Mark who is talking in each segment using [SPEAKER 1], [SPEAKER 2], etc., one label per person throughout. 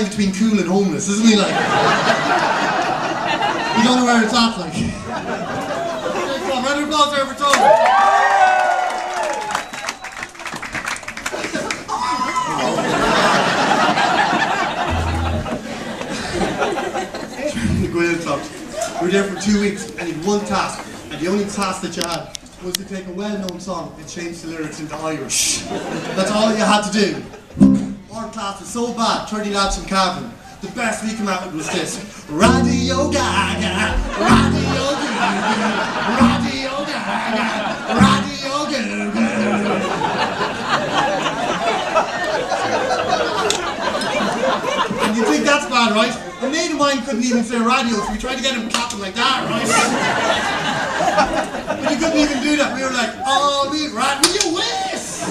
[SPEAKER 1] line between cool and homeless, isn't he? Like, you don't know where it's at. Like, okay, come on, round of applause there for Tom. the Gaeltacht. We were there for two weeks and you had one task. And the only task that you had was to take a well-known song and change the lyrics into Irish. That's all you had to do. Class so bad, 30 lads from Cavan. The best we came out with was this. Radio Gaga, Radio Gaga, Radio Gaga, Radio Gaga. And you think that's bad, right? A mate of mine couldn't even say radio, so we tried to get him clapping like that, right? but he couldn't even do that. We were like, oh, we radio West!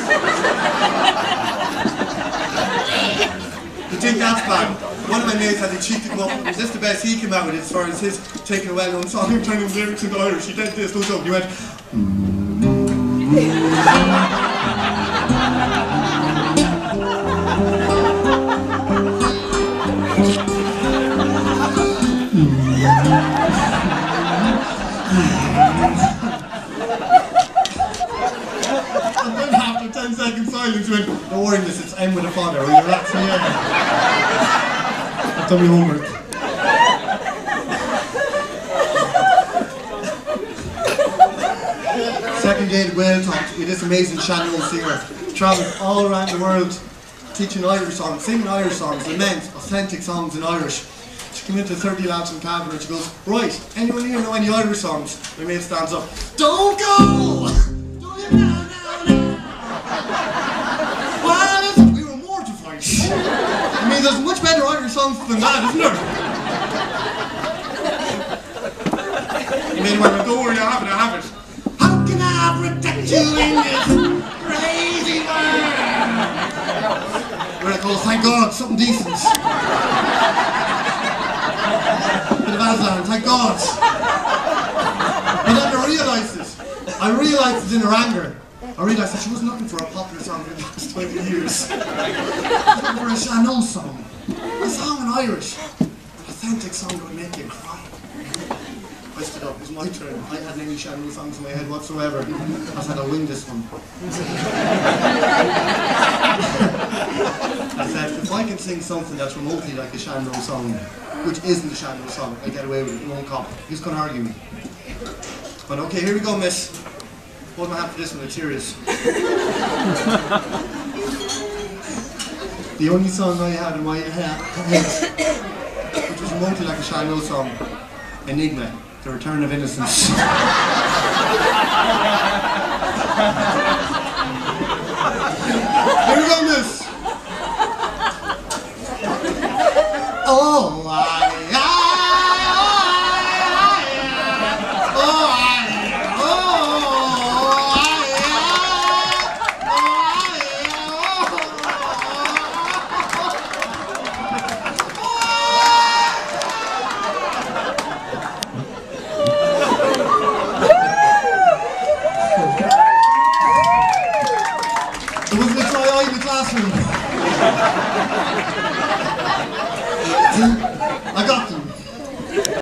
[SPEAKER 1] Think that's bad? One of my mates had the cheek to come up, was this the best he came out with as far as his taking a well-known song and turning lyrics into Irish? He did this, looked up, he went, mm. And after 10 seconds silence, went, Don't worry, miss, it's M with a father, you're here. I've done my homework. Second at Gaeltacht with this amazing sean-nós singer. Travelled all around the world teaching Irish songs, singing Irish songs, lament, authentic songs in Irish. She came into 30 lads from Cavan and she goes, Right, anyone here know any Irish songs? My mate stands up, Don't go! You I have it, I have it. How can I protect you in this crazy world? We're like, oh, thank God, something decent. Bit of Aslan, thank God. But then I realised it. I realised it in her anger. I realised that she wasn't looking for a popular song in the last 20 years. Was looking for a song. A song in Irish. An authentic song that would make you cry. I stood up, it was my turn. I hadn't any sean-nós songs in my head whatsoever. I said, I'll win this one. I said, if I can sing something that's remotely like a Shandro song, which isn't a Shandro song, I get away with it, it won't cop. Who's gonna argue me? But okay, here we go, miss. Hold my hand for this one, it's serious. the only song I had in my head, which was remotely like a Shandro song, Enigma, The Return of Innocence. the classroom. I got them.